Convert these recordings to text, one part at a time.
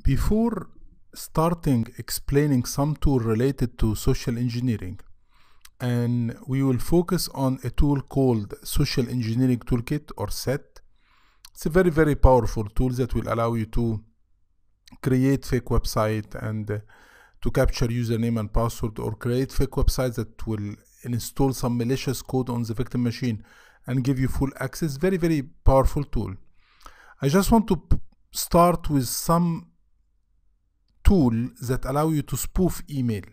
Before starting explaining some tool related to social engineering, and we will focus on a tool called Social Engineering Toolkit or SET. It's a very, very powerful tool that will allow you to create fake website and uh, to capture username and password or create fake websites that will install some malicious code on the victim machine and give you full access. Very, very powerful tool. I just want to start with some tool that allow you to spoof email.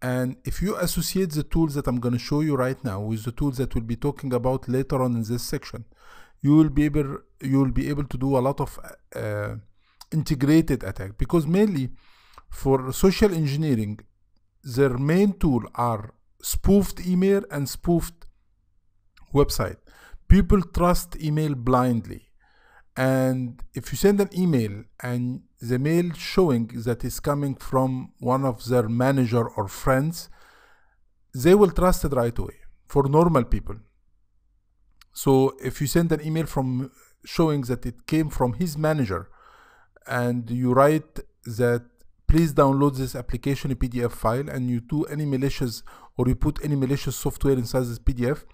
And if you associate the tools that I'm going to show you right now with the tools that we'll be talking about later on in this section you will be able you will be able to do a lot of uh, integrated attack. Because mainly for social engineering their main tool are spoofed email and spoofed website. People trust email blindly and if you send an email and the mail showing that is coming from one of their manager or friends they will trust it right away for normal people. So if you send an email from showing that it came from his manager and you write that please download this application a pdf file and you do any malicious or you put any malicious software inside this pdf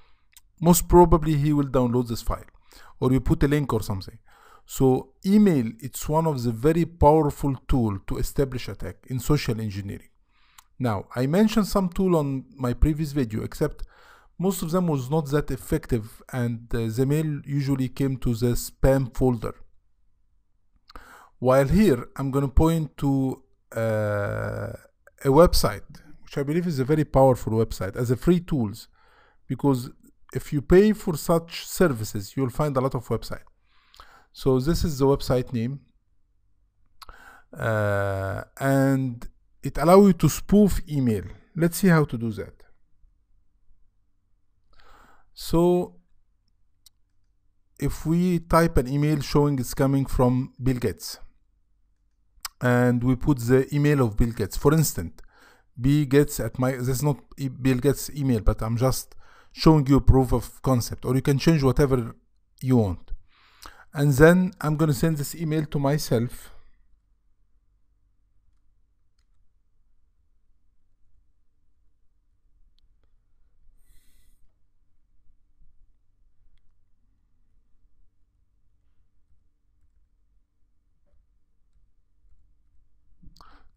most probably he will download this file or you put a link or something so email, it's one of the very powerful tool to establish attack in social engineering. Now, I mentioned some tool on my previous video, except most of them was not that effective and uh, the mail usually came to the spam folder. While here, I'm going to point to uh, a website, which I believe is a very powerful website as a free tools, because if you pay for such services, you'll find a lot of websites. So this is the website name. Uh, and it allows you to spoof email. Let's see how to do that. So if we type an email showing it's coming from Bill Gates and we put the email of Bill Gates, for instance, B Gates at my, this is not Bill Gates email, but I'm just showing you proof of concept or you can change whatever you want and then I'm going to send this email to myself.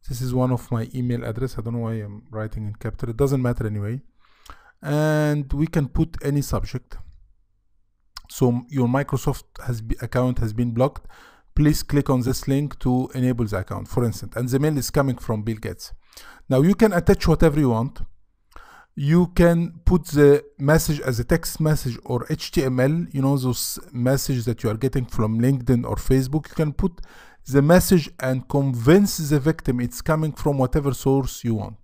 This is one of my email address. I don't know why I'm writing in capital it doesn't matter anyway. And we can put any subject so your Microsoft has account has been blocked. Please click on this link to enable the account for instance. And the mail is coming from Bill Gates. Now you can attach whatever you want. You can put the message as a text message or HTML you know those messages that you are getting from LinkedIn or Facebook. You can put the message and convince the victim it's coming from whatever source you want.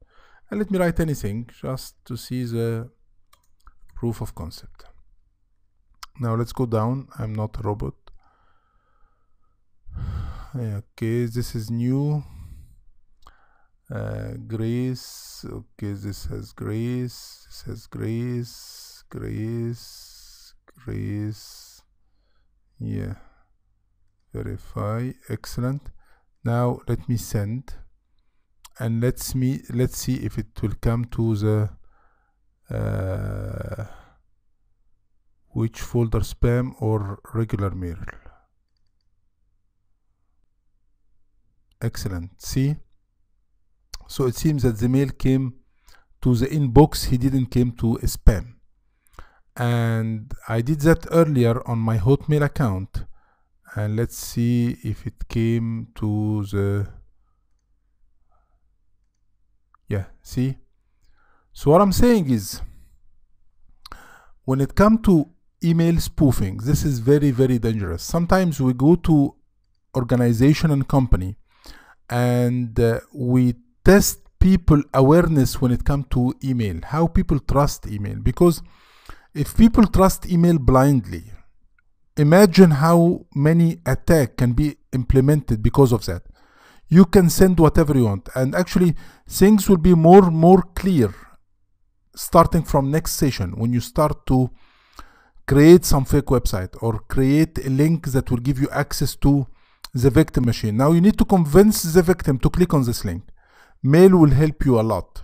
And let me write anything just to see the proof of concept now let's go down. I'm not a robot. Okay this is new. Uh, grace okay this has grace this has grace grace grace. Yeah verify excellent. Now let me send and let's me let's see if it will come to the uh, which folder spam or regular mail. Excellent. See? So it seems that the mail came to the inbox. He didn't came to spam. And I did that earlier on my hotmail account. And let's see if it came to the yeah see? So what I'm saying is when it comes to email spoofing. This is very very dangerous. Sometimes we go to organization and company and uh, we test people awareness when it comes to email how people trust email. Because if people trust email blindly imagine how many attack can be implemented because of that. You can send whatever you want. And actually things will be more more clear starting from next session when you start to create some fake website or create a link that will give you access to the victim machine. Now you need to convince the victim to click on this link. Mail will help you a lot.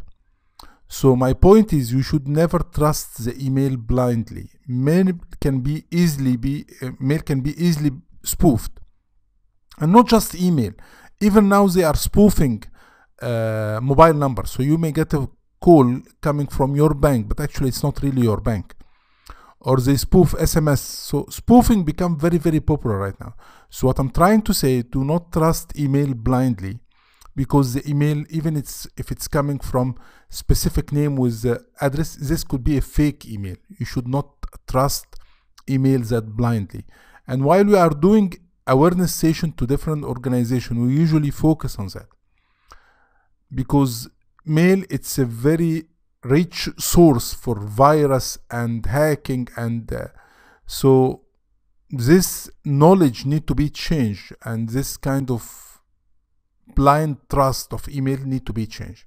So my point is you should never trust the email blindly. Mail can be easily be uh, mail can be easily spoofed. And not just email. Even now they are spoofing uh, mobile numbers. So you may get a call coming from your bank, but actually it's not really your bank. Or they spoof SMS. So spoofing become very, very popular right now. So what I'm trying to say, do not trust email blindly because the email, even it's if it's coming from specific name with the address, this could be a fake email. You should not trust emails that blindly. And while we are doing awareness session to different organization, we usually focus on that because mail it's a very rich source for virus and hacking and uh, so this knowledge need to be changed and this kind of blind trust of email need to be changed